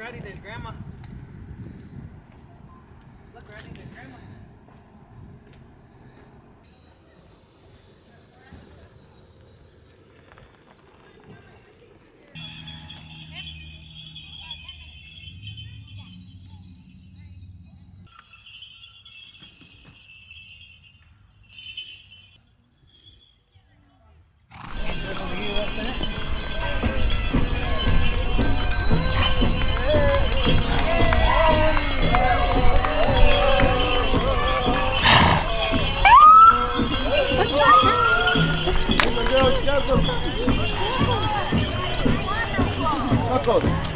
Ready, there's grandma. Look, ready, there's grandma.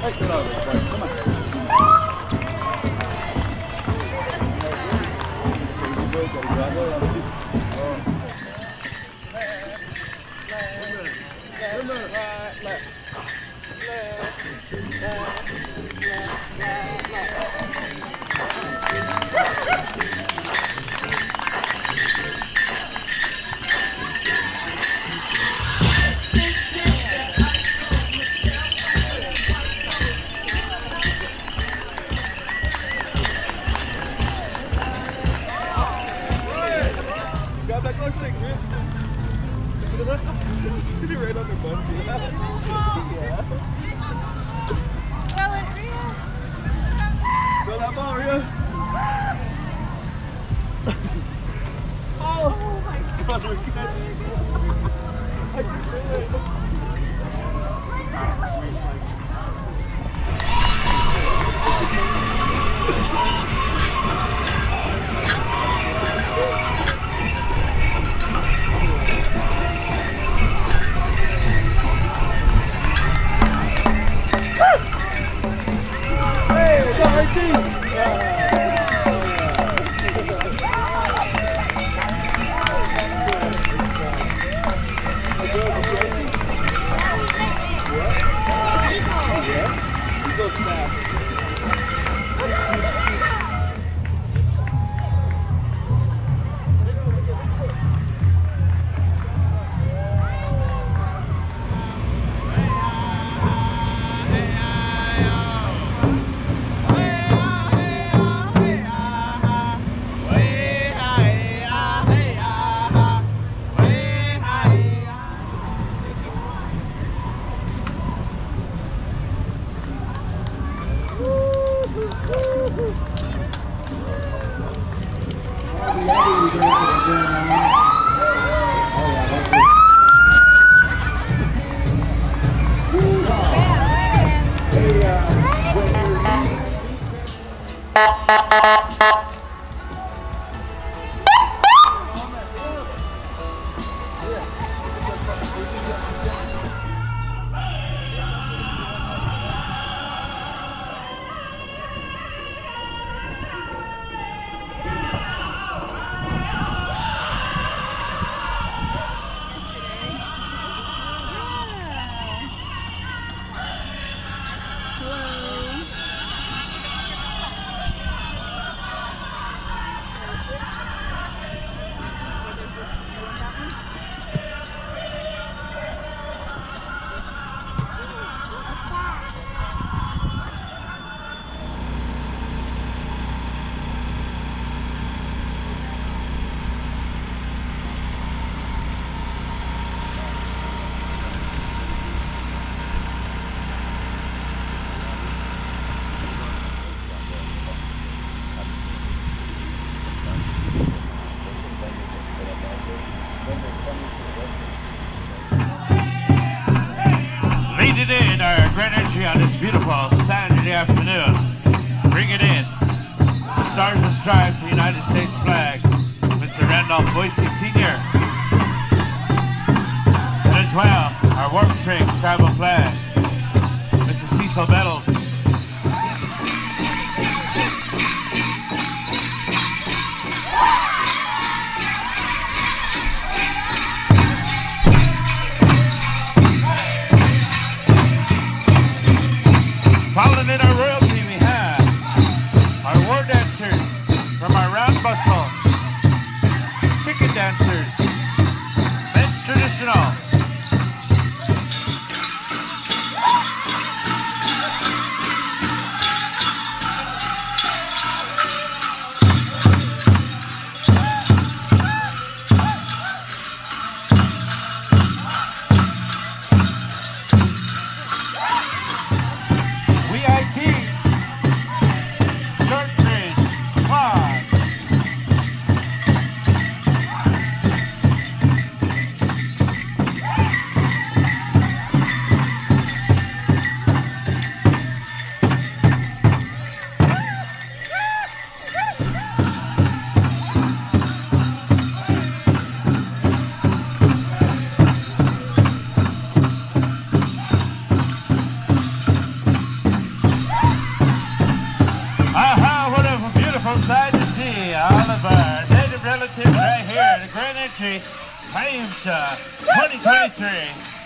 Hey, get right on the bun. yeah. Throw that ball, Ria. oh my god. Oh, yeah. Beautiful Saturday afternoon. Bring it in. The Stars and Stripes, the United States flag. Mr. Randolph Boise Sr. And as well, our Warm Springs tribal flag. Mr. Cecil Bettles. competition right here, the Grand Entry Titan uh, Shot 2023.